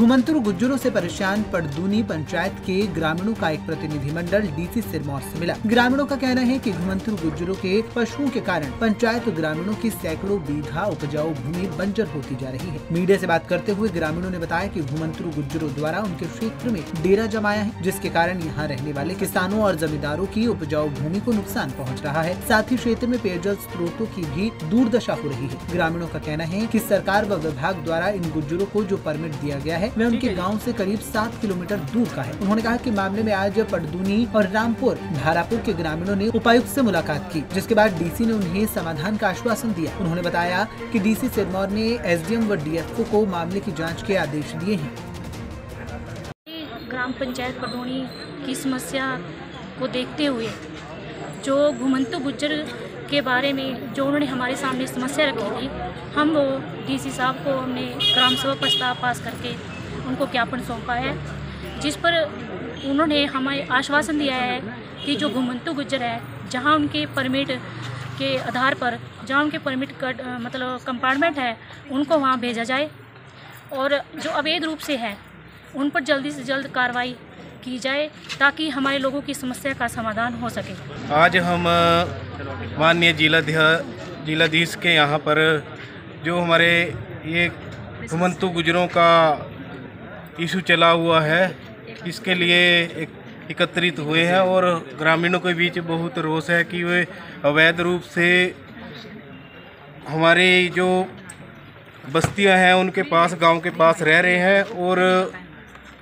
घुमंतुर गुज्जरों से परेशान पड़दूनी पंचायत के ग्रामीणों का एक प्रतिनिधिमंडल डीसी सिरमौर से मिला। ग्रामीणों का कहना है कि घुमंतुर गुज्जरों के पशुओं के कारण पंचायत ग्रामीणों की सैकड़ों बीघा उपजाऊ भूमि बंजर होती जा रही है। मीडिया से बात करते हुए ग्रामीणों ने बताया कि घुमंतुर गुज्जरों द्वारा उनके क्षेत्र में डेरा जमाया है, जिसके कारण यहाँ रहने वाले किसानों और जमींदारों की उपजाऊ भूमि को नुकसान पहुँच रहा है। साथ ही क्षेत्र में पेयजल स्रोतों की भी दुर्दशा हो रही है। ग्रामीणों का कहना है की सरकार व विभाग द्वारा इन गुज्जरों को जो परमिट दिया गया है वह उनके गाँव से करीब सात किलोमीटर दूर का है। उन्होंने कहा कि मामले में आज पटदूनी और रामपुर, धारापुर के ग्रामीणों ने उपायुक्त से मुलाकात की, जिसके बाद डीसी ने उन्हें समाधान का आश्वासन दिया। उन्होंने बताया कि डीसी सिरमौर ने एसडीएम व डीएफओ को मामले की जाँच के आदेश दिए हैं। ग्राम पंचायत पटोनी की समस्या को देखते हुए, जो घुमंतु गुज्जर के बारे में, जो उन्होंने हमारे सामने समस्या रखी थी, हम वो डीसी साहब को हमने ग्राम सभा प्रस्ताव पास करके उनको ज्ञापन सौंपा है, जिस पर उन्होंने हमें आश्वासन दिया है कि जो घुमंतु गुज्जर है, जहाँ उनके परमिट के आधार पर, जहाँ उनके परमिट कट मतलब कंपार्टमेंट है, उनको वहाँ भेजा जाए। और जो अवैध रूप से है, उन पर जल्दी से जल्द कार्रवाई की जाए, ताकि हमारे लोगों की समस्या का समाधान हो सके। आज हम माननीय जिलाधीश के यहाँ पर, जो हमारे ये घुमंतु गुजरों का इशू चला हुआ है। इसके लिए एक एकत्रित हुए हैं और ग्रामीणों के बीच बहुत रोष है कि वे अवैध रूप से हमारे जो बस्तियाँ हैं, उनके पास, गाँव के पास रह रहे हैं और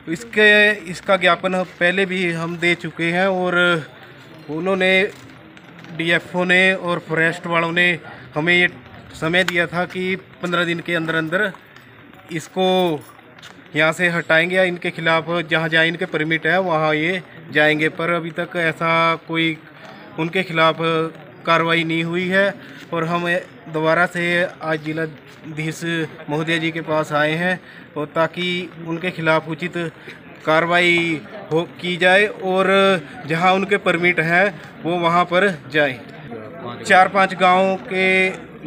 इसके, इसका ज्ञापन पहले भी हम दे चुके हैं और उन्होंने, डीएफओ ने और फॉरेस्ट वालों ने हमें ये समय दिया था कि पंद्रह दिन के अंदर अंदर इसको यहाँ से हटाएँगे या इनके खिलाफ़ जहाँ जहाँ इनके परमिट है, वहाँ ये जाएँगे। पर अभी तक ऐसा कोई उनके खिलाफ़ कार्रवाई नहीं हुई है और हम दोबारा से आज जिलाधीश महोदय जी के पास आए हैं और ताकि उनके खिलाफ़ उचित कार्रवाई हो, की जाए और जहाँ उनके परमिट हैं, वो वहाँ पर जाए। चार पाँच गाँव के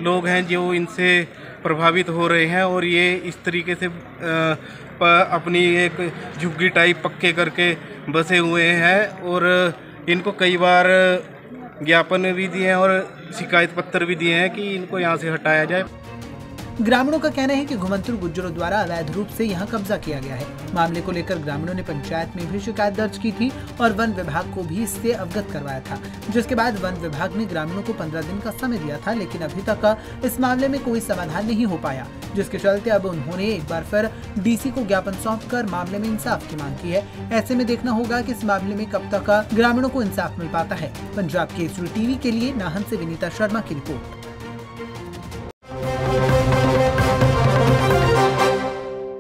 लोग हैं जो इनसे प्रभावित हो रहे हैं और ये इस तरीके से अपनी एक झुग्गी टाइप पक्के करके बसे हुए हैं और इनको कई बार ज्ञापन भी दिए हैं और शिकायत पत्र भी दिए हैं कि इनको यहाँ से हटाया जाए। ग्रामीणों का कहना है कि घुमंतुर गुज्जरों द्वारा अवैध रूप से यहाँ कब्जा किया गया है। मामले को लेकर ग्रामीणों ने पंचायत में भी शिकायत दर्ज की थी और वन विभाग को भी इससे अवगत करवाया था। जिसके बाद वन विभाग ने ग्रामीणों को पंद्रह दिन का समय दिया था, लेकिन अभी तक इस मामले में कोई समाधान नहीं हो पाया, जिसके चलते अब उन्होंने एक बार फिर डीसी को ज्ञापन सौंप कर मामले में इंसाफ की मांग की है। ऐसे में देखना होगा की इस मामले में कब तक ग्रामीणों को इंसाफ मिल पाता है। पंजाब केसरी टीवी के लिए नाहन से विनीता शर्मा की रिपोर्ट।